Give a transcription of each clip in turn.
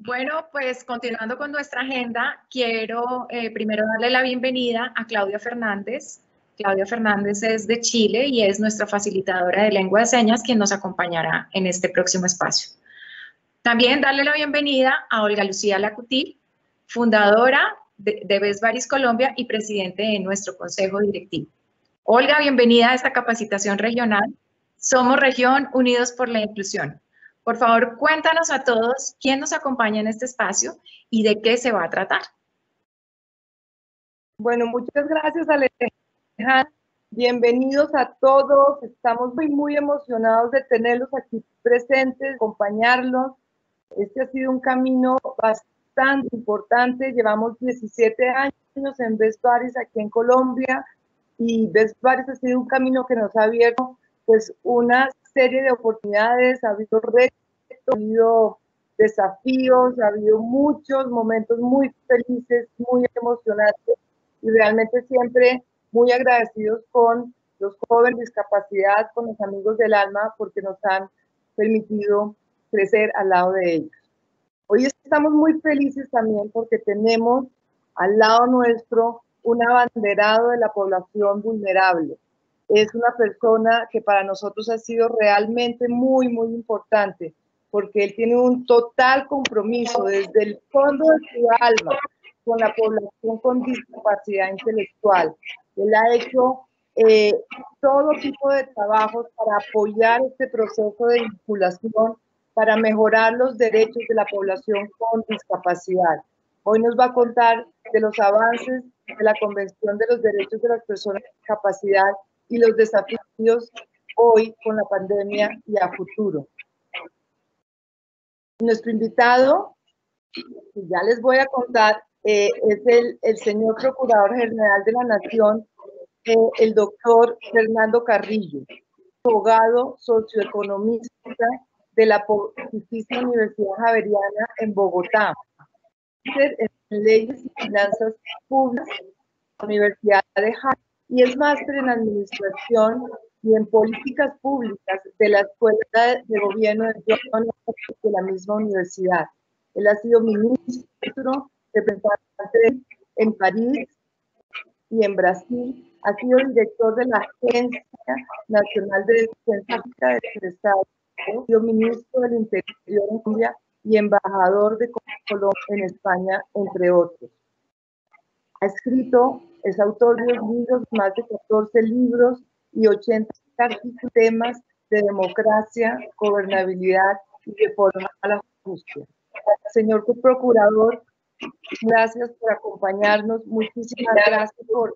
Bueno, pues continuando con nuestra agenda, quiero eh, primero darle la bienvenida a Claudia Fernández. Claudia Fernández es de Chile y es nuestra facilitadora de lengua de señas quien nos acompañará en este próximo espacio. También darle la bienvenida a Olga Lucía Lacutil, fundadora de, de Colombia y presidente de nuestro consejo directivo. Olga, bienvenida a esta capacitación regional. Somos Región Unidos por la Inclusión. Por favor, cuéntanos a todos quién nos acompaña en este espacio y de qué se va a tratar. Bueno, muchas gracias, Alejandra. Bienvenidos a todos. Estamos muy, muy emocionados de tenerlos aquí presentes, acompañarlos. Este ha sido un camino bastante importante. Llevamos 17 años en Best Paris aquí en Colombia y Best Paris ha sido un camino que nos ha abierto pues una serie de oportunidades, ha habido retos, ha habido desafíos, ha habido muchos momentos muy felices, muy emocionantes y realmente siempre muy agradecidos con los jóvenes discapacidad, con los amigos del alma, porque nos han permitido crecer al lado de ellos. Hoy estamos muy felices también porque tenemos al lado nuestro un abanderado de la población vulnerable es una persona que para nosotros ha sido realmente muy, muy importante, porque él tiene un total compromiso desde el fondo de su alma con la población con discapacidad intelectual. Él ha hecho eh, todo tipo de trabajos para apoyar este proceso de vinculación, para mejorar los derechos de la población con discapacidad. Hoy nos va a contar de los avances de la Convención de los Derechos de las Personas con Discapacidad y los desafíos hoy con la pandemia y a futuro. Nuestro invitado, ya les voy a contar, eh, es el, señor Procurador General de la Nación, eh, el doctor Fernando Carrillo, abogado socioeconomista de la Pontificia Universidad Javeriana en Bogotá, en leyes y finanzas públicas, Universidad de Harvard y es máster en administración y en políticas públicas de la Escuela de Gobierno de la misma universidad. Él ha sido ministro, representante en París y en Brasil. Ha sido director de la Agencia Nacional de Defensa del Estado. Ha sido ministro del Interior en Colombia y embajador de Colombia en España, entre otros. Ha escrito es autor de libros, más de 14 libros y 80 temas de democracia, gobernabilidad y reforma a la justicia. Señor Procurador, gracias por acompañarnos. Muchísimas gracias por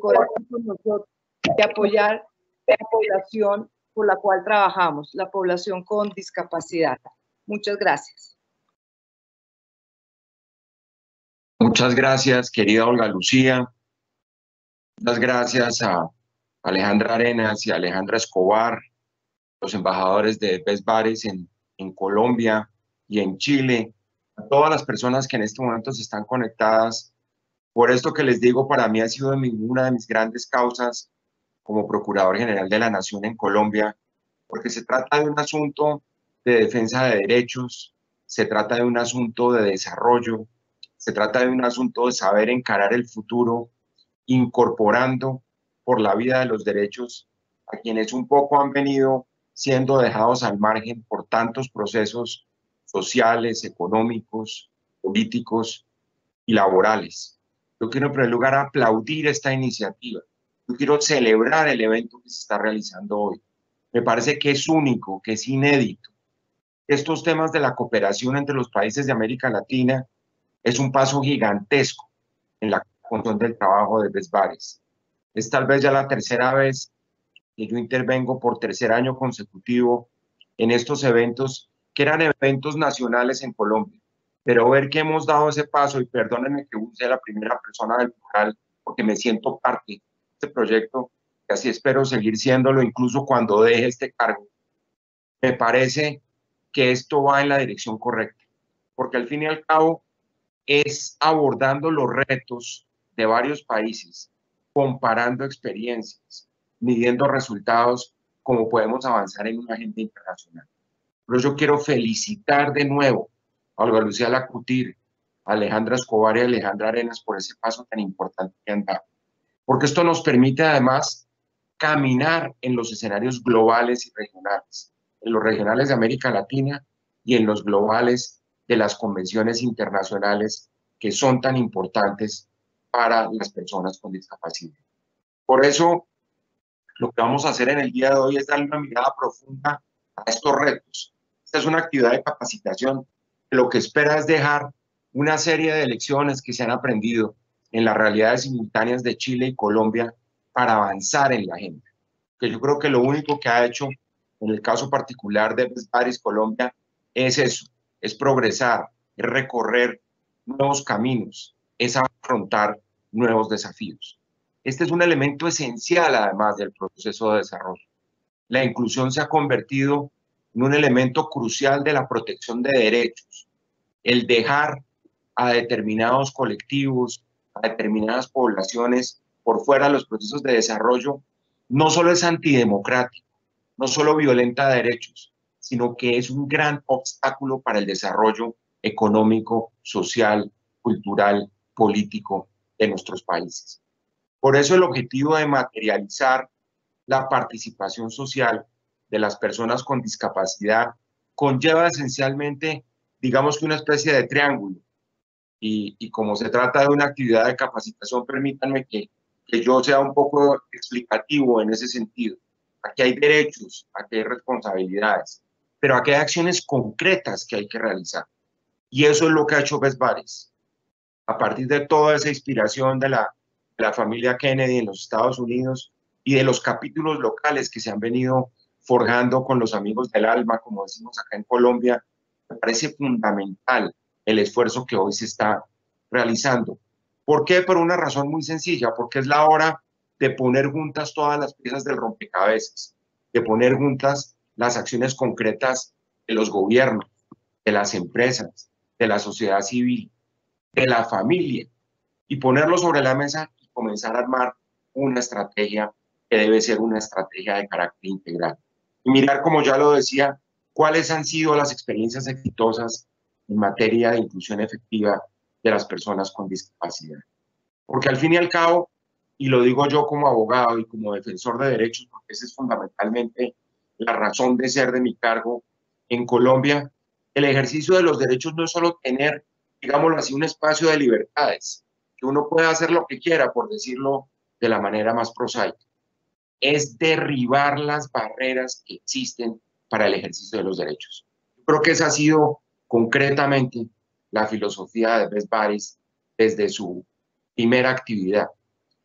colaborar con nosotros y apoyar la población por la cual trabajamos, la población con discapacidad. Muchas gracias. Muchas gracias, querida Olga Lucía. Muchas gracias a Alejandra Arenas y Alejandra Escobar, los embajadores de Best Bares en, en Colombia y en Chile, a todas las personas que en este momento se están conectadas. Por esto que les digo, para mí ha sido una de mis grandes causas como Procurador General de la Nación en Colombia, porque se trata de un asunto de defensa de derechos, se trata de un asunto de desarrollo, se trata de un asunto de saber encarar el futuro, incorporando por la vida de los derechos a quienes un poco han venido siendo dejados al margen por tantos procesos sociales, económicos, políticos y laborales. Yo quiero en primer lugar aplaudir esta iniciativa. Yo quiero celebrar el evento que se está realizando hoy. Me parece que es único, que es inédito. Estos temas de la cooperación entre los países de América Latina es un paso gigantesco en la control del trabajo de Besbares. Es tal vez ya la tercera vez que yo intervengo por tercer año consecutivo en estos eventos que eran eventos nacionales en Colombia. Pero ver que hemos dado ese paso, y perdónenme que use la primera persona del plural, porque me siento parte de este proyecto, y así espero seguir siéndolo incluso cuando deje este cargo. Me parece que esto va en la dirección correcta, porque al fin y al cabo es abordando los retos de varios países, comparando experiencias, midiendo resultados, como podemos avanzar en una agenda internacional. Pero yo quiero felicitar de nuevo a Olga Lucía Lacutir, Alejandra Escobar y Alejandra Arenas por ese paso tan importante que han dado. Porque esto nos permite además caminar en los escenarios globales y regionales, en los regionales de América Latina y en los globales de las convenciones internacionales que son tan importantes para las personas con discapacidad. Por eso, lo que vamos a hacer en el día de hoy es dar una mirada profunda a estos retos. Esta es una actividad de capacitación que lo que espera es dejar una serie de lecciones que se han aprendido en las realidades simultáneas de Chile y Colombia para avanzar en la agenda. Que yo creo que lo único que ha hecho en el caso particular de Paris Colombia es eso, es progresar, es recorrer nuevos caminos, es afrontar nuevos desafíos. Este es un elemento esencial además del proceso de desarrollo. La inclusión se ha convertido en un elemento crucial de la protección de derechos. El dejar a determinados colectivos, a determinadas poblaciones por fuera de los procesos de desarrollo, no solo es antidemocrático, no solo violenta derechos, sino que es un gran obstáculo para el desarrollo económico, social, cultural, político de nuestros países. Por eso el objetivo de materializar la participación social de las personas con discapacidad conlleva esencialmente, digamos que una especie de triángulo. Y, como se trata de una actividad de capacitación, permítanme que, que yo sea un poco explicativo en ese sentido. Aquí hay derechos, aquí hay responsabilidades, pero aquí hay acciones concretas que hay que realizar. Y eso es lo que ha hecho Best Buddies. A partir de toda esa inspiración de la, familia Kennedy en los Estados Unidos y de los capítulos locales que se han venido forjando con los amigos del alma, como decimos acá en Colombia, me parece fundamental el esfuerzo que hoy se está realizando. ¿Por qué? Por una razón muy sencilla, porque es la hora de poner juntas todas las piezas del rompecabezas, de poner juntas las acciones concretas de los gobiernos, de las empresas, de la sociedad civil, de la familia, y ponerlo sobre la mesa y comenzar a armar una estrategia que debe ser una estrategia de carácter integral. Y mirar, como ya lo decía, cuáles han sido las experiencias exitosas en materia de inclusión efectiva de las personas con discapacidad. Porque al fin y al cabo, y lo digo yo como abogado y como defensor de derechos, porque esa es fundamentalmente la razón de ser de mi cargo en Colombia, el ejercicio de los derechos no es solo tener, digámoslo así, un espacio de libertades, que uno puede hacer lo que quiera, por decirlo de la manera más prosaica. Es derribar las barreras que existen para el ejercicio de los derechos. Yo creo que esa ha sido concretamente la filosofía de Best Buddies desde su primera actividad.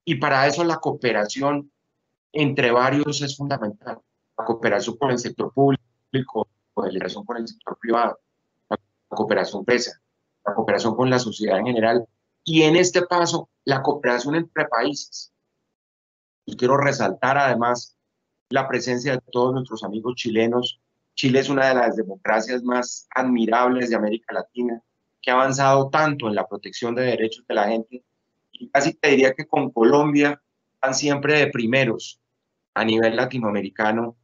Y para eso la cooperación entre varios es fundamental. La cooperación con el sector público, cooperación con el sector privado, la cooperación empresa, la cooperación con la sociedad en general y en este paso la cooperación entre países. Y quiero resaltar además la presencia de todos nuestros amigos chilenos. Chile es una de las democracias más admirables de América Latina, que ha avanzado tanto en la protección de derechos de la gente y casi te diría que con Colombia van siempre de primeros a nivel latinoamericano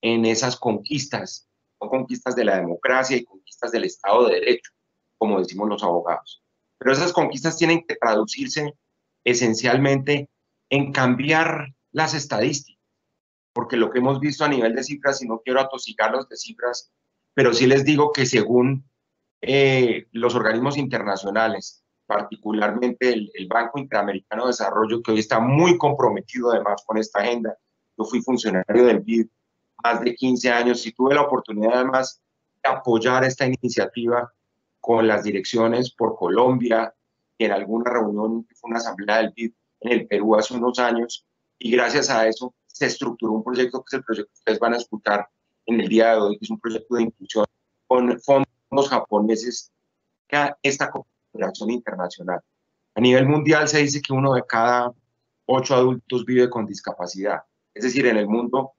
en esas conquistas son conquistas de la democracia y conquistas del Estado de Derecho, como decimos los abogados. Pero esas conquistas tienen que traducirse esencialmente en cambiar las estadísticas, porque lo que hemos visto a nivel de cifras, y no quiero atosigarlos de cifras, pero sí les digo que según eh, los organismos internacionales, particularmente el, el, Banco Interamericano de Desarrollo, que hoy está muy comprometido además con esta agenda. Yo fui funcionario del BID más de 15 años y tuve la oportunidad además de apoyar esta iniciativa con las direcciones por Colombia, en alguna reunión, fue una asamblea del BID en el Perú hace unos años, y gracias a eso se estructuró un proyecto que es el proyecto que ustedes van a escuchar en el día de hoy, que es un proyecto de inclusión con fondos japoneses, esta cooperación internacional. A nivel mundial se dice que uno de cada ocho adultos vive con discapacidad. Es decir, en el mundo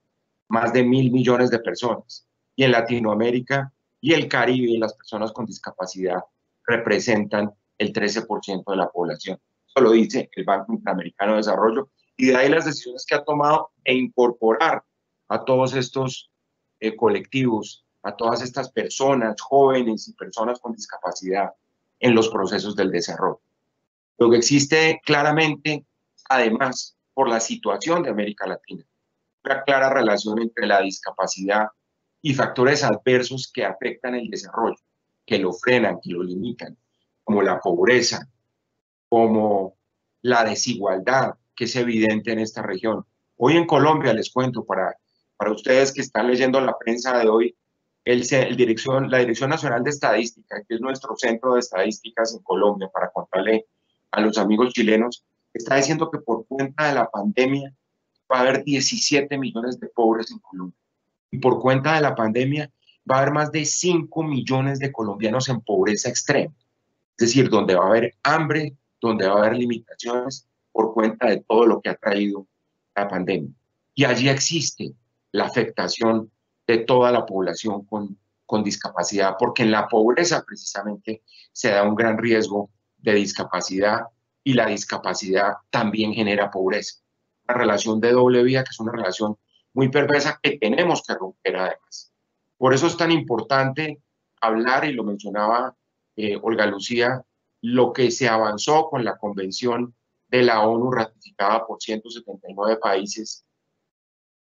más de mil millones de personas. Y en Latinoamérica y el Caribe, las personas con discapacidad representan el 13% de la población. Eso lo dice el Banco Interamericano de Desarrollo. Y de ahí las decisiones que ha tomado e incorporar a todos estos eh, colectivos a todas estas personas, jóvenes y personas con discapacidad en los procesos del desarrollo. Lo que existe claramente, además, por la situación de América Latina, una clara relación entre la discapacidad y factores adversos que afectan el desarrollo, que lo frenan, que lo limitan, como la pobreza, como la desigualdad, que es evidente en esta región. Hoy en Colombia, les cuento, para, para ustedes que están leyendo la prensa de hoy, el, dirección, la Dirección Nacional de Estadística, que es nuestro centro de estadísticas en Colombia, para contarle a los amigos chilenos, está diciendo que por cuenta de la pandemia va a haber 17 millones de pobres en Colombia. Y por cuenta de la pandemia va a haber más de 5 millones de colombianos en pobreza extrema. Es decir, donde va a haber hambre, donde va a haber limitaciones por cuenta de todo lo que ha traído la pandemia. Y allí existe la afectación de toda la población con, con discapacidad, porque en la pobreza precisamente se da un gran riesgo de discapacidad y la discapacidad también genera pobreza. Una relación de doble vía que es una relación muy perversa que tenemos que romper además. Por eso es tan importante hablar, y lo mencionaba eh, Olga Lucía, lo que se avanzó con la convención de la ONU ratificada por 179 países,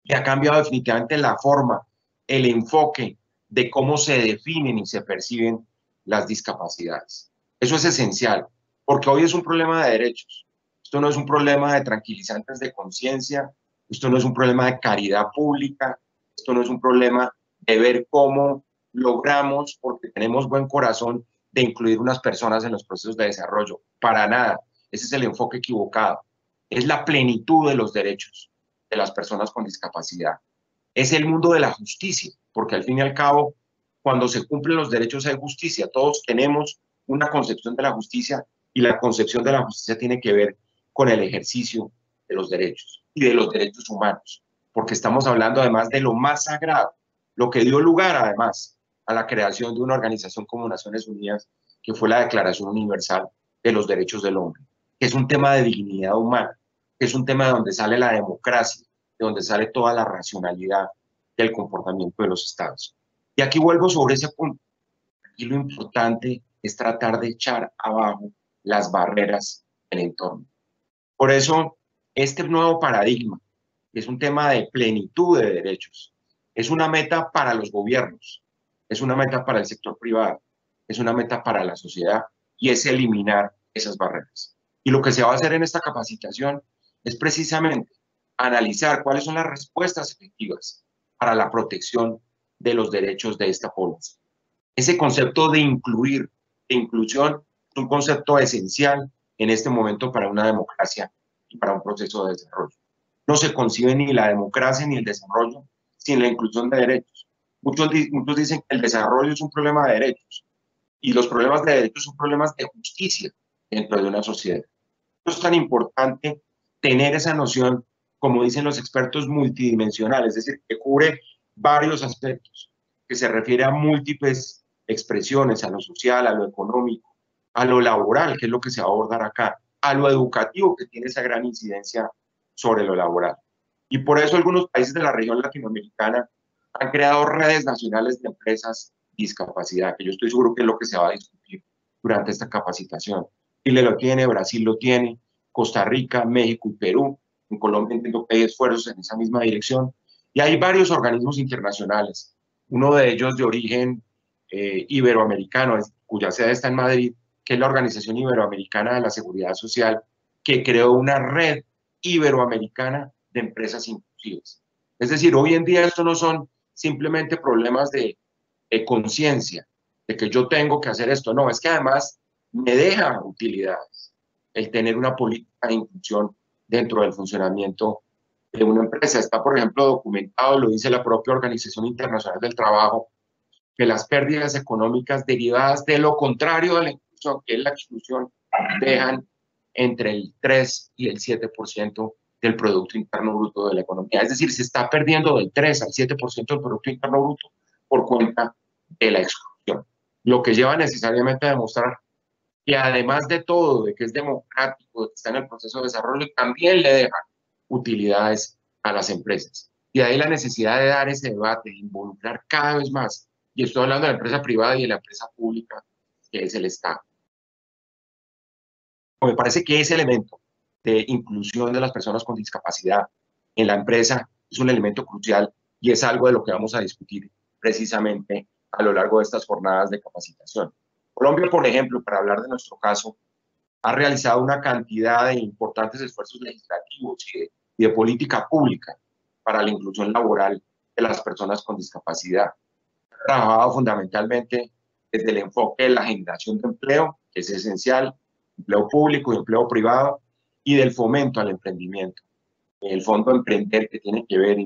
que ha cambiado definitivamente la forma, el enfoque de cómo se definen y se perciben las discapacidades. Eso es esencial, porque hoy es un problema de derechos. Esto no es un problema de tranquilizantes de conciencia, esto no es un problema de caridad pública, esto no es un problema de ver cómo logramos, porque tenemos buen corazón, de incluir unas personas en los procesos de desarrollo. Para nada. Ese es el enfoque equivocado. Es la plenitud de los derechos de las personas con discapacidad. Es el mundo de la justicia, porque al fin y al cabo, cuando se cumplen los derechos hay justicia. Todos tenemos una concepción de la justicia y la concepción de la justicia tiene que ver con el ejercicio de los derechos de los derechos humanos, porque estamos hablando además de lo más sagrado, lo que dio lugar además a la creación de una organización como Naciones Unidas, que fue la Declaración Universal de los Derechos del Hombre que es un tema de dignidad humana, que es un tema de donde sale la democracia, de donde sale toda la racionalidad del comportamiento de los estados. Y aquí vuelvo sobre ese punto. Aquí lo importante es tratar de echar abajo las barreras del entorno. Por eso, este nuevo paradigma es un tema de plenitud de derechos. Es una meta para los gobiernos, es una meta para el sector privado, es una meta para la sociedad y es eliminar esas barreras. Y lo que se va a hacer en esta capacitación es precisamente analizar cuáles son las respuestas efectivas para la protección de los derechos de esta población. Ese concepto de incluir, de inclusión, es un concepto esencial en este momento para una democracia y para un proceso de desarrollo. No se concibe ni la democracia ni el desarrollo sin la inclusión de derechos. Muchos, muchos dicen que el desarrollo es un problema de derechos y los problemas de derechos son problemas de justicia dentro de una sociedad. Es tan importante tener esa noción, como dicen los expertos, multidimensional, es decir, que cubre varios aspectos, que se refiere a múltiples expresiones, a lo social, a lo económico, a lo laboral, que es lo que se va a abordar acá, a lo educativo, que tiene esa gran incidencia sobre lo laboral. Y por eso algunos países de la región latinoamericana han creado redes nacionales de empresas discapacidad, que yo estoy seguro que es lo que se va a discutir durante esta capacitación. Chile lo tiene, Brasil lo tiene, Costa Rica, México y Perú. En Colombia entiendo que esfuerzos en esa misma dirección. Y hay varios organismos internacionales, uno de ellos de origen eh, iberoamericano, cuya sede está en Madrid, que es la Organización Iberoamericana de la Seguridad Social, que creó una red iberoamericana de empresas inclusivas. Es decir, hoy en día esto no son simplemente problemas de, de conciencia, de que yo tengo que hacer esto, no, es que además me deja utilidades el tener una política de inclusión dentro del funcionamiento de una empresa. Está, por ejemplo, documentado, lo dice la propia Organización Internacional del Trabajo, que las pérdidas económicas derivadas de lo contrario de la que es la exclusión, dejan entre el 3 y el 7% del Producto Interno Bruto de la economía. Es decir, se está perdiendo del 3 al 7% del Producto Interno Bruto por cuenta de la exclusión, lo que lleva necesariamente a demostrar que además de todo, de que es democrático, de que está en el proceso de desarrollo, también le deja utilidades a las empresas. Y ahí la necesidad de dar ese debate, de involucrar cada vez más y estoy hablando de la empresa privada y de la empresa pública, que es el Estado. Me parece que ese elemento de inclusión de las personas con discapacidad en la empresa es un elemento crucial y es algo de lo que vamos a discutir precisamente a lo largo de estas jornadas de capacitación. Colombia, por ejemplo, para hablar de nuestro caso, ha realizado una cantidad de importantes esfuerzos legislativos y de, política pública para la inclusión laboral de las personas con discapacidad. Ha trabajado fundamentalmente desde el enfoque de la generación de empleo, que es esencial, empleo público y empleo privado, y del fomento al emprendimiento. El Fondo Emprender, que tiene que ver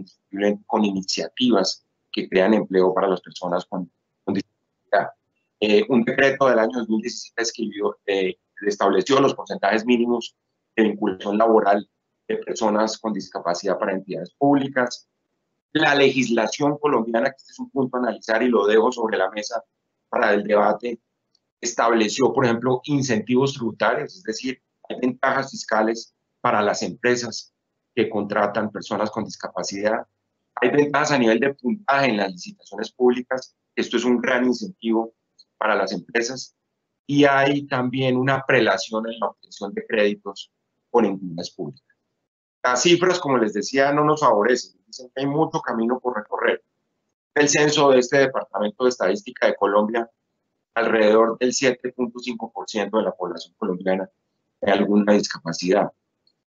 con iniciativas que crean empleo para las personas con, discapacidad. Eh, un decreto del año 2017 escribió, eh, estableció los porcentajes mínimos de vinculación laboral de personas con discapacidad para entidades públicas. La legislación colombiana, que este es un punto a analizar y lo dejo sobre la mesa para el debate, estableció, por ejemplo, incentivos tributarios, es decir, hay ventajas fiscales para las empresas que contratan personas con discapacidad. Hay ventajas a nivel de puntaje en las licitaciones públicas. Esto es un gran incentivo para las empresas. Y hay también una prelación en la obtención de créditos con entidades públicas. Las cifras, como les decía, no nos favorecen. Dicen que hay mucho camino por recorrer. El censo de este Departamento de Estadística de Colombia, alrededor del 7.5% de la población colombiana tiene alguna discapacidad.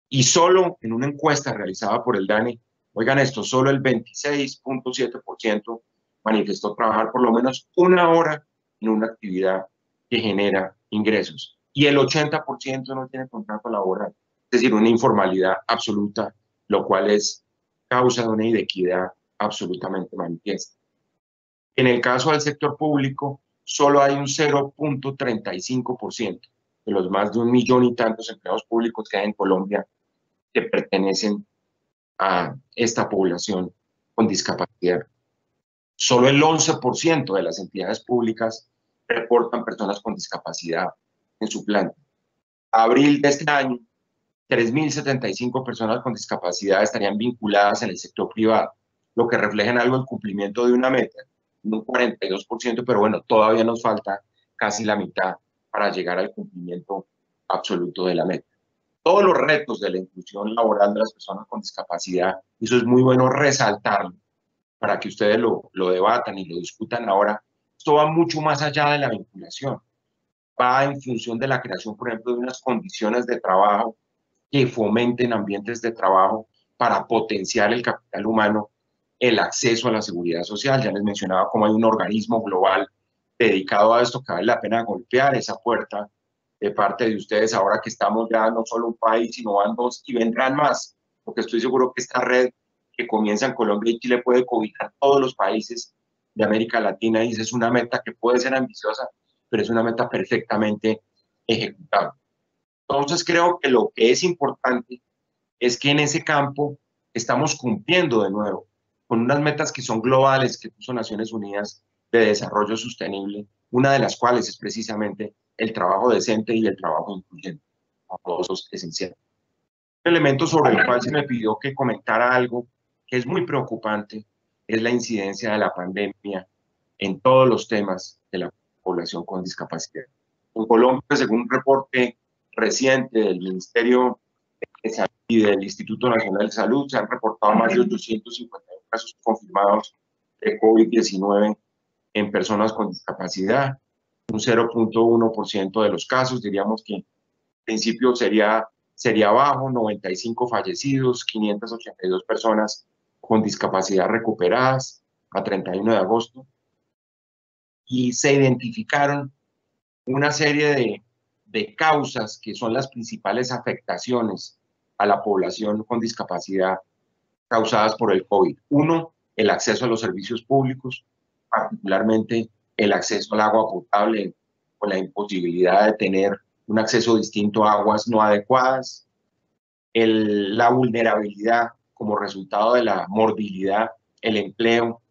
Y solo en una encuesta realizada por el DANE, oigan esto, solo el 26.7% manifestó trabajar por lo menos una hora en una actividad que genera ingresos. Y el 80% no tiene contrato laboral, es decir, una informalidad absoluta, lo cual es causa de una inequidad absolutamente manifiesta. En el caso del sector público, solo hay un 0.35% de los más de un millón y tantos empleados públicos que hay en Colombia que pertenecen a esta población con discapacidad. Solo el 11% de las entidades públicas reportan personas con discapacidad en su planta. Abril de este año, 3.075 personas con discapacidad estarían vinculadas en el sector privado, lo que refleja en algo el cumplimiento de una meta, un 42%, pero bueno, todavía nos falta casi la mitad para llegar al cumplimiento absoluto de la meta todos los retos de la inclusión laboral de las personas con discapacidad. Eso es muy bueno resaltarlo para que ustedes lo, lo debatan y lo discutan ahora. Esto va mucho más allá de la vinculación. Va en función de la creación, por ejemplo, de unas condiciones de trabajo que fomenten ambientes de trabajo para potenciar el capital humano, el acceso a la seguridad social. Ya les mencionaba cómo hay un organismo global dedicado a esto, que vale la pena golpear esa puerta de parte de ustedes ahora que estamos ya no solo un país, sino van dos y vendrán más, porque estoy seguro que esta red que comienza en Colombia y Chile puede cobijar todos los países de América Latina y esa es una meta que puede ser ambiciosa, pero es una meta perfectamente ejecutable. Entonces creo que lo que es importante es que en ese campo estamos cumpliendo de nuevo con unas metas que son globales que puso Naciones Unidas de Desarrollo Sostenible, una de las cuales es precisamente el trabajo decente y el trabajo incluyente. Todos esos esenciales. Un elemento sobre el cual se me pidió que comentara algo que es muy preocupante es la incidencia de la pandemia en todos los temas de la población con discapacidad. En Colombia, según un reporte reciente del Ministerio de Salud y del Instituto Nacional de Salud, se han reportado más de 850 casos confirmados de COVID-19 en personas con discapacidad un 0.1% de los casos, diríamos que en principio sería, sería bajo, 95 fallecidos, 582 personas con discapacidad recuperadas a 31 de agosto. Y se identificaron una serie de, de causas que son las principales afectaciones a la población con discapacidad causadas por el COVID. Uno, el acceso a los servicios públicos, particularmente el acceso al agua potable o la imposibilidad de tener un acceso distinto a aguas no adecuadas, la vulnerabilidad como resultado de la morbilidad, el empleo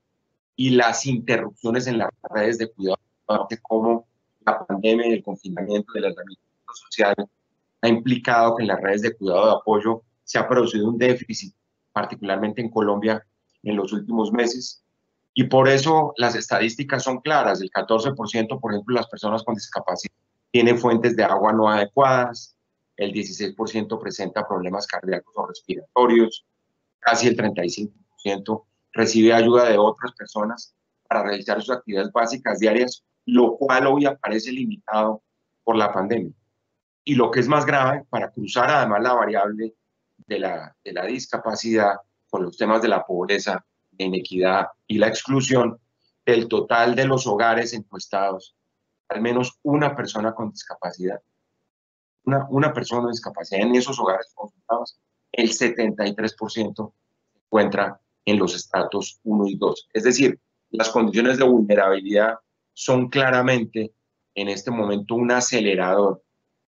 y las interrupciones en las redes de cuidado, como la pandemia y el confinamiento del aislamiento social ha implicado que en las redes de cuidado de apoyo se ha producido un déficit, particularmente en Colombia en los últimos meses, Y por eso las estadísticas son claras. El 14%, por ejemplo, las personas con discapacidad tienen fuentes de agua no adecuadas, el 16% presenta problemas cardíacos o respiratorios, casi el 35% recibe ayuda de otras personas para realizar sus actividades básicas diarias, lo cual hoy aparece limitado por la pandemia. Y lo que es más grave, para cruzar además la variable de la, de la discapacidad con los temas de la pobreza, la inequidad y la exclusión, del total de los hogares encuestados, al menos una persona con discapacidad, una, una persona con discapacidad en esos hogares consultados, el 73% se encuentra en los estratos 1 y 2. Es decir, las condiciones de vulnerabilidad son claramente en este momento un acelerador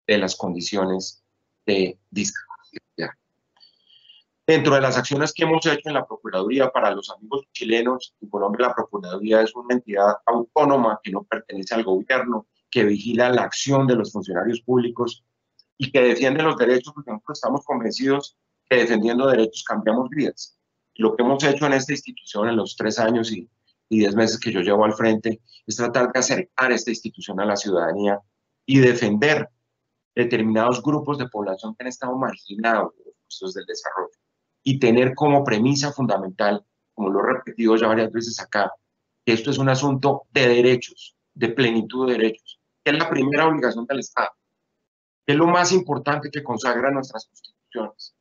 de las condiciones de discapacidad. Dentro de las acciones que hemos hecho en la Procuraduría para los amigos chilenos, en Colombia la Procuraduría es una entidad autónoma que no pertenece al gobierno, que vigila la acción de los funcionarios públicos y que defiende los derechos, porque nosotros estamos convencidos que defendiendo derechos cambiamos vidas. Lo que hemos hecho en esta institución en los tres años y, diez meses que yo llevo al frente es tratar de acercar esta institución a la ciudadanía y defender determinados grupos de población que han estado marginados de los procesos del desarrollo y tener como premisa fundamental, como lo he repetido ya varias veces acá, que esto es un asunto de derechos, de plenitud de derechos, que es la primera obligación del Estado, que es lo más importante que consagra nuestras constituciones.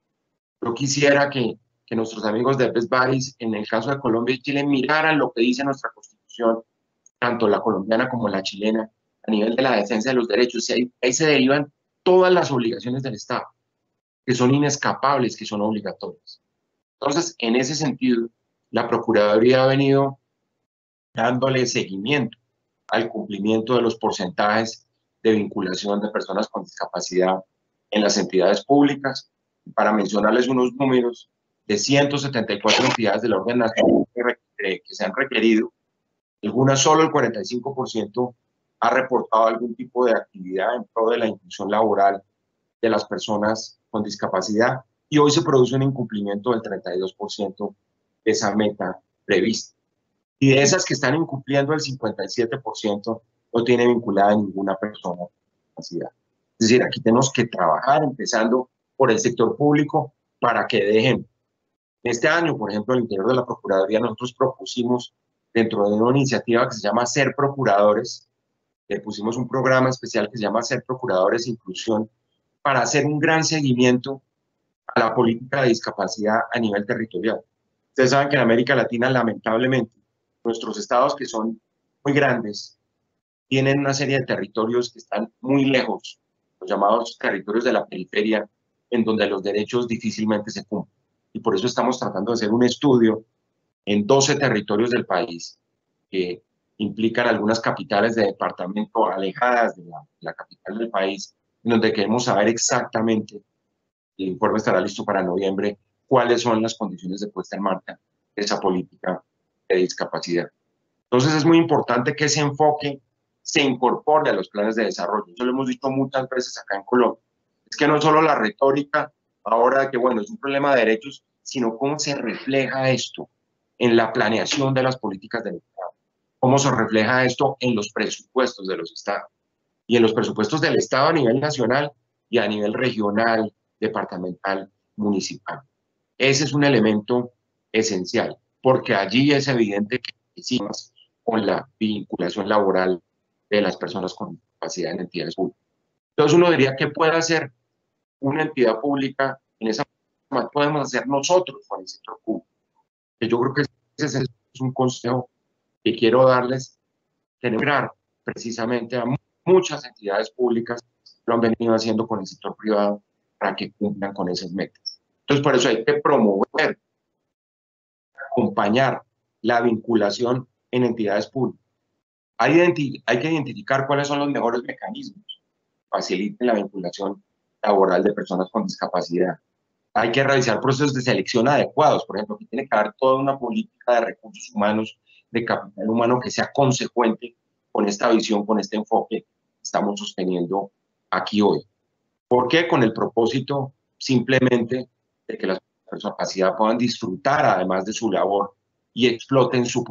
Yo quisiera que, nuestros amigos de Best en el caso de Colombia y Chile, miraran lo que dice nuestra constitución, tanto la colombiana como la chilena, a nivel de la defensa de los derechos. Y ahí se derivan todas las obligaciones del Estado que son inescapables, que son obligatorias. Entonces, en ese sentido, la Procuraduría ha venido dándole seguimiento al cumplimiento de los porcentajes de vinculación de personas con discapacidad en las entidades públicas. Para mencionarles unos números, de 174 entidades de la orden nacional que, que se han requerido, algunas solo el 45% ha reportado algún tipo de actividad en pro de la inclusión laboral de las personas con discapacidad y hoy se produce un incumplimiento del 32% de esa meta prevista. Y de esas que están incumpliendo, el 57% no tiene vinculada a ninguna persona con discapacidad. Es decir, aquí tenemos que trabajar empezando por el sector público para que dejen. Este año, por ejemplo, al interior de la Procuraduría, nosotros propusimos dentro de una iniciativa que se llama Ser Procuradores, le pusimos un programa especial que se llama Ser Procuradores Inclusión, para hacer un gran seguimiento a la política de discapacidad a nivel territorial. Ustedes saben que en América Latina, lamentablemente, nuestros estados que son muy grandes, tienen una serie de territorios que están muy lejos, los llamados territorios de la periferia, en donde los derechos difícilmente se cumplen. Y por eso estamos tratando de hacer un estudio en 12 territorios del país que implican algunas capitales de departamento alejadas de la, la capital del país, donde queremos saber exactamente, el informe estará listo para noviembre, cuáles son las condiciones de puesta en marcha de esa política de discapacidad. Entonces es muy importante que ese enfoque se incorpore a los planes de desarrollo. Eso lo hemos dicho muchas veces acá en Colombia. Es que no solo la retórica ahora que, bueno, es un problema de derechos, sino cómo se refleja esto en la planeación de las políticas del Estado, cómo se refleja esto en los presupuestos de los Estados y en los presupuestos del Estado a nivel nacional y a nivel regional, departamental, municipal. Ese es un elemento esencial, porque allí es evidente que hicimos con la vinculación laboral de las personas con discapacidad en entidades públicas. Entonces uno diría, ¿qué puede hacer una entidad pública en esa podemos hacer nosotros con el sector público? Que yo creo que ese es un consejo que quiero darles, tener precisamente a muchas entidades públicas lo han venido haciendo con el sector privado para que cumplan con esas metas. Entonces, por eso hay que promover, acompañar la vinculación en entidades públicas. Hay, hay que identificar cuáles son los mejores mecanismos que faciliten la vinculación laboral de personas con discapacidad. Hay que realizar procesos de selección adecuados, por ejemplo, que tiene que haber toda una política de recursos humanos, de capital humano que sea consecuente con esta visión, con este enfoque estamos sosteniendo aquí hoy. ¿Por qué? Con el propósito simplemente de que las personas con discapacidad puedan disfrutar además de su labor y exploten su,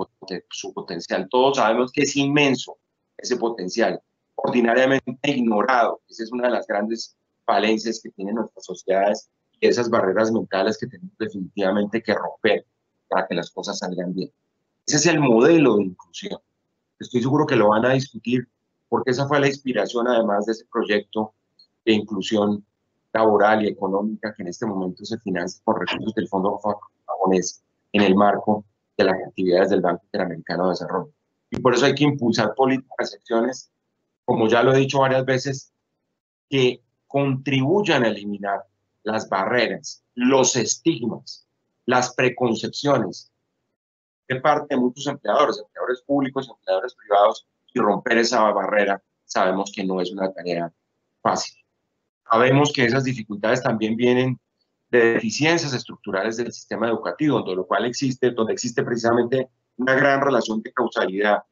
su potencial. Todos sabemos que es inmenso ese potencial, ordinariamente ignorado. Esa es una de las grandes falencias que tienen nuestras sociedades y esas barreras mentales que tenemos definitivamente que romper para que las cosas salgan bien. Ese es el modelo de inclusión. Estoy seguro que lo van a discutir porque esa fue la inspiración además de ese proyecto de inclusión laboral y económica que en este momento se financia por recursos del Fondo Japonés en el marco de las actividades del Banco Interamericano de Desarrollo. Y por eso hay que impulsar políticas y acciones, como ya lo he dicho varias veces, que contribuyan a eliminar las barreras, los estigmas, las preconcepciones de parte de muchos empleadores, empleadores públicos, empleadores privados, y romper esa barrera sabemos que no es una tarea fácil. Sabemos que esas dificultades también vienen de deficiencias estructurales del sistema educativo, donde lo cual existe, donde existe precisamente una gran relación de causalidad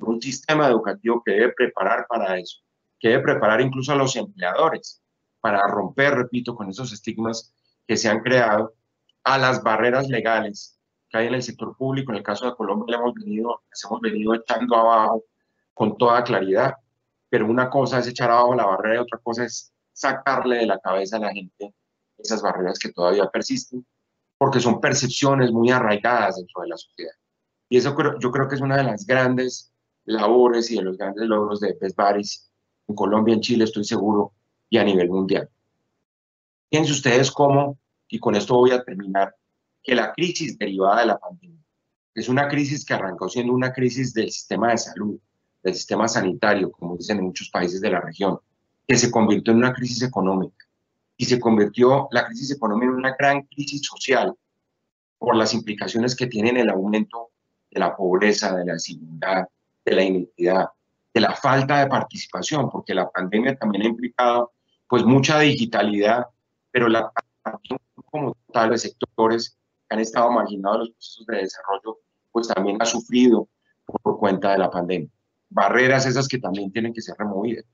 un sistema educativo que debe preparar para eso, que debe preparar incluso a los empleadores para romper, repito, con esos estigmas que se han creado, a las barreras legales que hay en el sector público. En el caso de Colombia, hemos venido, les hemos venido echando abajo con toda claridad, pero una cosa es echar abajo la barrera y otra cosa es sacarle de la cabeza a la gente esas barreras que todavía persisten, porque son percepciones muy arraigadas dentro de la sociedad. Y eso yo creo que es una de las grandes labores y de los grandes logros de Best Baris en Colombia, en Chile, estoy seguro, y a nivel mundial. Fíjense ustedes cómo, y con esto voy a terminar, que la crisis derivada de la pandemia es una crisis que arrancó siendo una crisis del sistema de salud, del sistema sanitario, como dicen en muchos países de la región, que se convirtió en una crisis económica y se convirtió la crisis económica en una gran crisis social por las implicaciones que tienen el aumento de la pobreza, de la desigualdad, de la identidad, de la falta de participación, porque la pandemia también ha implicado pues mucha digitalidad, pero la como tal de sectores que han estado marginados los procesos de desarrollo, pues también ha sufrido por cuenta de la pandemia. Barreras esas que también tienen que ser removidas.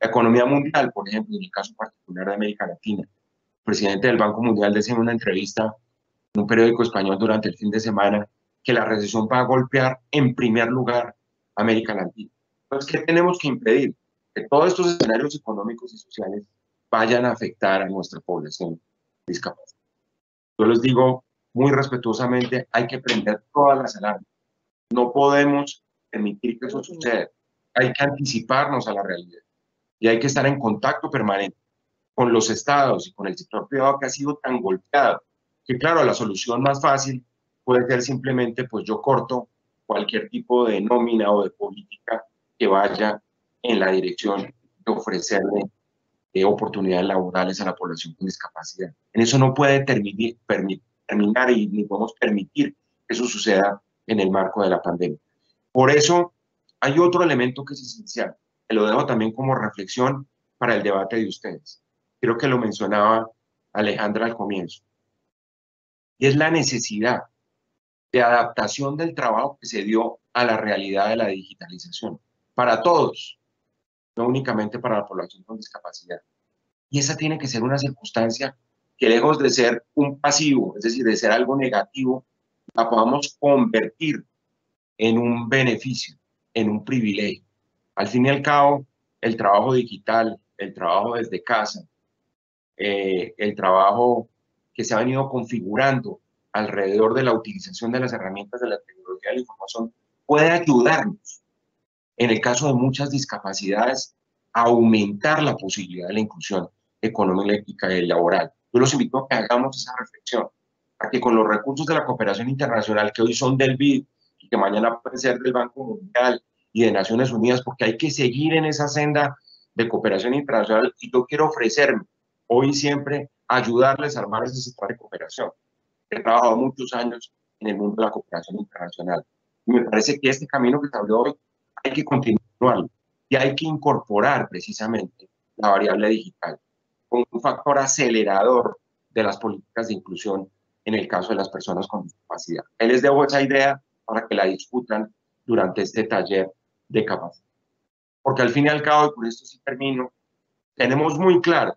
La economía mundial, por ejemplo, en el caso particular de América Latina, el presidente del Banco Mundial decía en una entrevista en un periódico español durante el fin de semana que la recesión va a golpear en primer lugar América Latina. Entonces, ¿qué tenemos que impedir? Que todos estos escenarios económicos y sociales vayan a afectar a nuestra población discapacitada. Yo les digo muy respetuosamente, hay que prender todas las alarmas. No podemos permitir que eso suceda. Hay que anticiparnos a la realidad y hay que estar en contacto permanente con los estados y con el sector privado que ha sido tan golpeado, que claro, la solución más fácil puede ser simplemente, pues yo corto cualquier tipo de nómina o de política que vaya en la dirección de ofrecerle eh, oportunidades laborales a la población con discapacidad. En eso no puede terminar y ni podemos permitir que eso suceda en el marco de la pandemia. Por eso hay otro elemento que es esencial, que lo dejo también como reflexión para el debate de ustedes. Creo que lo mencionaba Alejandra al comienzo. Y es la necesidad de adaptación del trabajo que se dio a la realidad de la digitalización, para todos, no únicamente para la población con discapacidad. Y esa tiene que ser una circunstancia que lejos de ser un pasivo, es decir, de ser algo negativo, la podamos convertir en un beneficio, en un privilegio. Al fin y al cabo, el trabajo digital, el trabajo desde casa, eh, el trabajo que se ha venido configurando alrededor de la utilización de las herramientas de la tecnología de la información puede ayudarnos, en el caso de muchas discapacidades, a aumentar la posibilidad de la inclusión económica y laboral. Yo los invito a que hagamos esa reflexión, a que con los recursos de la cooperación internacional que hoy son del BID y que mañana pueden ser del Banco Mundial y de Naciones Unidas, porque hay que seguir en esa senda de cooperación internacional y yo quiero ofrecerme hoy siempre ayudarles a armar ese sector de cooperación he trabajado muchos años en el mundo de la cooperación internacional. Y me parece que este camino que se abrió hoy hay que continuarlo y hay que incorporar precisamente la variable digital como un factor acelerador de las políticas de inclusión en el caso de las personas con discapacidad. Él les debo esa idea para que la discutan durante este taller de capacidad. Porque al fin y al cabo, y con esto sí termino, tenemos muy claro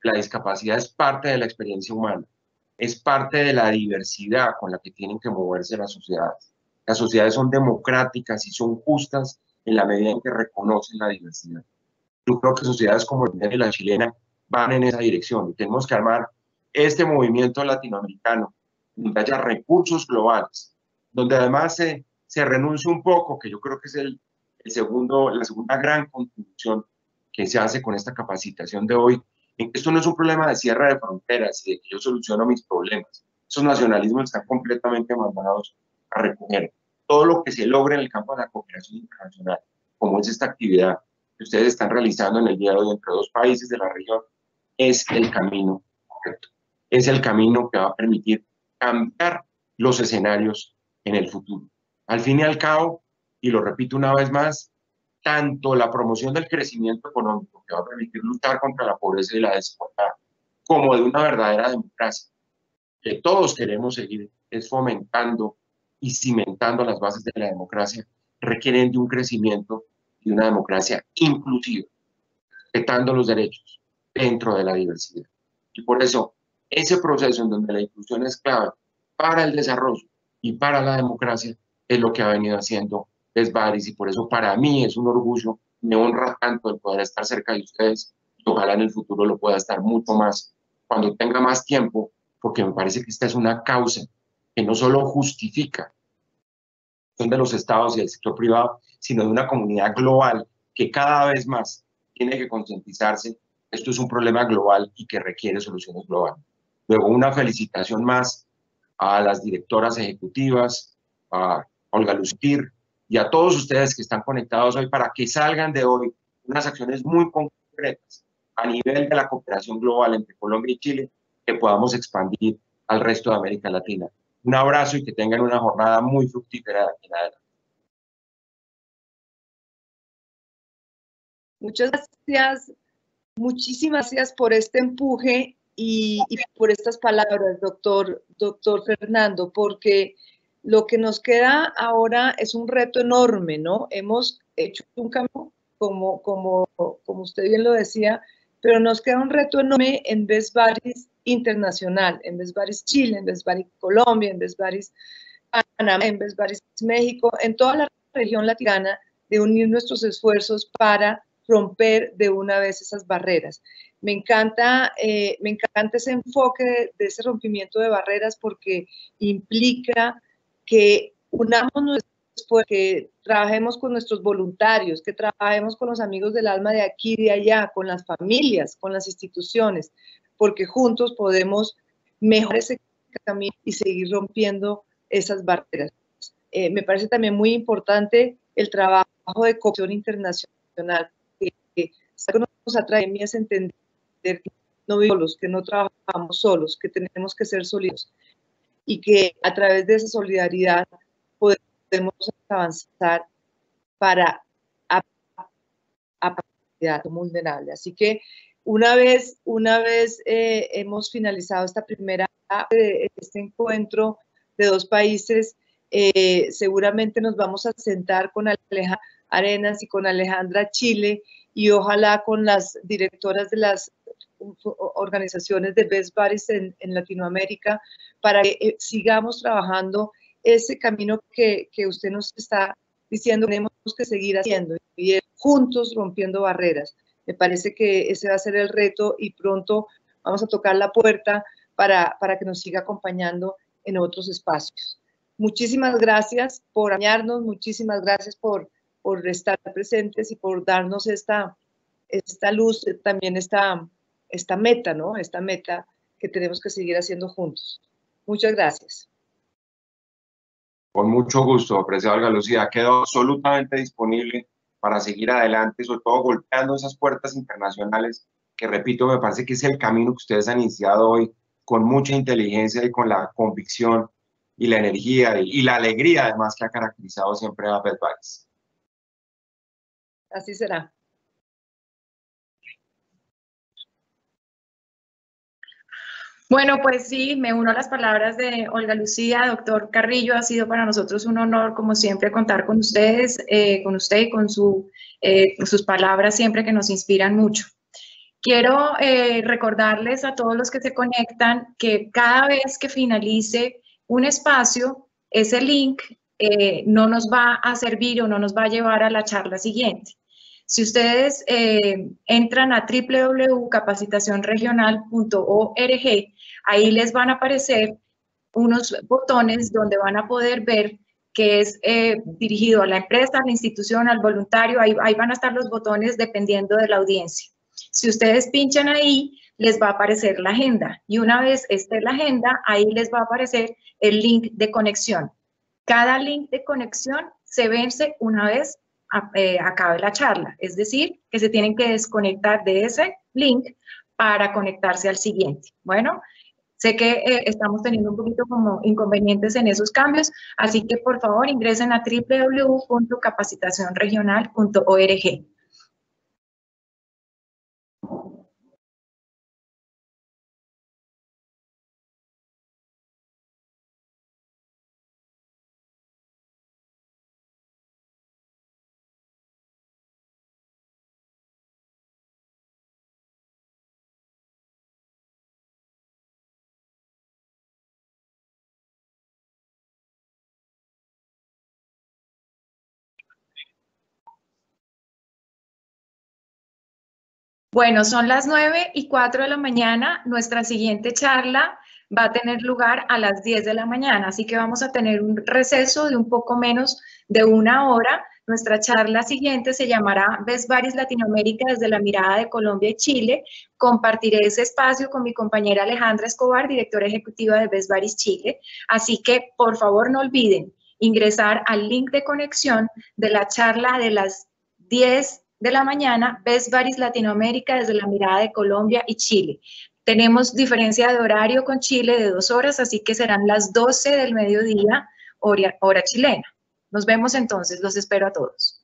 que la discapacidad es parte de la experiencia humana es parte de la diversidad con la que tienen que moverse las sociedades. Las sociedades son democráticas y son justas en la medida en que reconocen la diversidad. Yo creo que sociedades como la la chilena van en esa dirección y tenemos que armar este movimiento latinoamericano donde haya recursos globales, donde además se, renuncie un poco, que yo creo que es el, segundo, la segunda gran contribución que se hace con esta capacitación de hoy, en que esto no es un problema de cierre de fronteras y de que yo soluciono mis problemas. Esos nacionalismos están completamente mandados a recoger. Todo lo que se logre en el campo de la cooperación internacional, como es esta actividad que ustedes están realizando en el día de entre dos países de la región, es el camino correcto. Es el camino que va a permitir cambiar los escenarios en el futuro. Al fin y al cabo, y lo repito una vez más, tanto la promoción del crecimiento económico, que va a permitir luchar contra la pobreza y la desigualdad, como de una verdadera democracia, que todos queremos seguir es fomentando y cimentando las bases de la democracia, requieren de un crecimiento y una democracia inclusiva, respetando los derechos dentro de la diversidad. Y por eso, ese proceso en donde la inclusión es clave para el desarrollo y para la democracia es lo que ha venido haciendo Baris y por eso para mí es un orgullo, me honra tanto el poder estar cerca de ustedes y ojalá en el futuro lo pueda estar mucho más cuando tenga más tiempo, porque me parece que esta es una causa que no solo justifica de los estados y del sector privado, sino de una comunidad global que cada vez más tiene que concientizarse. Esto es un problema global y que requiere soluciones globales. Luego, una felicitación más a las directoras ejecutivas, a Olga Lucir, y a todos ustedes que están conectados hoy para que salgan de hoy unas acciones muy concretas a nivel de la cooperación global entre Colombia y Chile que podamos expandir al resto de América Latina. Un abrazo y que tengan una jornada muy fructífera de aquí en adelante. Muchas gracias, muchísimas gracias por este empuje y, por estas palabras, doctor, doctor Fernando, porque lo que nos queda ahora es un reto enorme, ¿no? Hemos hecho un cambio, como, como, como usted bien lo decía, pero nos queda un reto enorme en Baris Internacional, en Baris Chile, en Baris Colombia, en Baris Panamá, en Baris México, en toda la región latina, de unir nuestros esfuerzos para romper de una vez esas barreras. Me encanta, eh, me encanta ese enfoque de, ese rompimiento de barreras porque implica que unamos que trabajemos con nuestros voluntarios, que trabajemos con los amigos del alma de aquí y de allá, con las familias, con las instituciones, porque juntos podemos mejorar ese camino y seguir rompiendo esas barreras. Eh, me parece también muy importante el trabajo de cooperación internacional, que, que nos atrae a es entender que no vivimos solos, que no trabajamos solos, que tenemos que ser sólidos y que a través de esa solidaridad podemos avanzar para a, vulnerable. Así que una vez, una vez eh, hemos finalizado esta primera este encuentro de dos países, eh, seguramente nos vamos a sentar con Alejandra Arenas y con Alejandra Chile y ojalá con las directoras de las organizaciones de Best Buddies en, en Latinoamérica para que eh, sigamos trabajando ese camino que, que, usted nos está diciendo tenemos que seguir haciendo y juntos rompiendo barreras. Me parece que ese va a ser el reto y pronto vamos a tocar la puerta para, para que nos siga acompañando en otros espacios. Muchísimas gracias por acompañarnos, muchísimas gracias por, por estar presentes y por darnos esta, esta luz, también esta, esta meta, ¿no? Esta meta que tenemos que seguir haciendo juntos. Muchas gracias. Con mucho gusto, apreciado Olga Lucía. Quedo absolutamente disponible para seguir adelante, sobre todo golpeando esas puertas internacionales, que repito, me parece que es el camino que ustedes han iniciado hoy con mucha inteligencia y con la convicción y la energía y, la alegría además que ha caracterizado siempre a Betbaris. Así será. Bueno, pues sí, me uno a las palabras de Olga Lucía, doctor Carrillo, ha sido para nosotros un honor, como siempre, contar con ustedes, eh, con usted y con, eh, sus palabras siempre que nos inspiran mucho. Quiero eh, recordarles a todos los que se conectan que cada vez que finalice un espacio, ese link no nos va a servir o no nos va a llevar a la charla siguiente. Si ustedes entran a www.capacitacionregional.org, ahí les van a aparecer unos botones donde van a poder ver que es eh, dirigido a la empresa, a la institución, al voluntario, ahí, van a estar los botones dependiendo de la audiencia. Si ustedes pinchan ahí, les va a aparecer la agenda y una vez esté la agenda, ahí les va a aparecer el link de conexión. Cada link de conexión se vence una vez eh, acabe la charla, es decir, que se tienen que desconectar de ese link para conectarse al siguiente. Bueno, sé que eh, estamos teniendo un poquito como inconvenientes en esos cambios, así que por favor ingresen a www.capacitacionregional.org. Bueno, son las 9 y 4 de la mañana. Nuestra siguiente charla va a tener lugar a las 10 de la mañana, así que vamos a tener un receso de un poco menos de una hora. Nuestra charla siguiente se llamará Best Baris Latinoamérica desde la mirada de Colombia y Chile. Compartiré ese espacio con mi compañera Alejandra Escobar, directora ejecutiva de Best Chile. Así que, por favor, no olviden ingresar al link de conexión de la charla de las 10 de la mañana, Best Baris Latinoamérica desde la mirada de Colombia y Chile. Tenemos diferencia de horario con Chile de dos horas, así que serán las 12 del mediodía, hora, hora chilena. Nos vemos entonces, los espero a todos.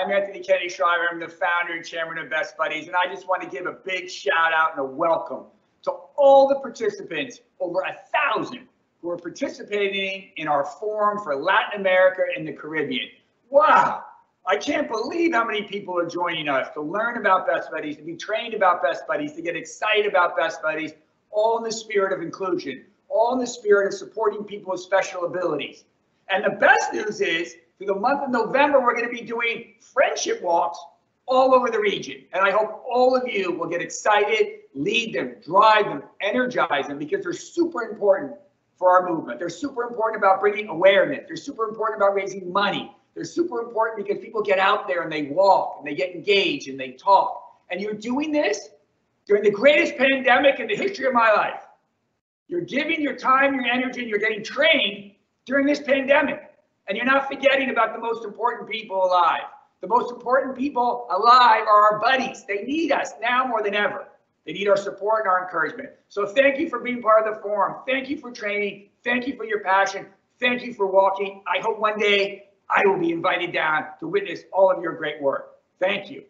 I'm Anthony Kenny Shriver. I'm the founder and chairman of Best Buddies, and I just want to give a big shout out and a welcome to all the participants, over a thousand, who are participating in our forum for Latin America and the Caribbean. Wow, I can't believe how many people are joining us to learn about Best Buddies, to be trained about Best Buddies, to get excited about Best Buddies, all in the spirit of inclusion, all in the spirit of supporting people with special abilities. And the best news is, through the month of November, we're going to be doing friendship walks all over the region. And I hope all of you will get excited, lead them, drive them, energize them, because they're super important for our movement. They're super important about bringing awareness. They're super important about raising money. They're super important because people get out there and they walk and they get engaged and they talk. And you're doing this during the greatest pandemic in the history of my life. You're giving your time, your energy, and you're getting trained during this pandemic. And you're not forgetting about the most important people alive. The most important people alive are our buddies. They need us now more than ever. They need our support and our encouragement. So thank you for being part of the forum. Thank you for training. Thank you for your passion. Thank you for walking. I hope one day I will be invited down to witness all of your great work. Thank you.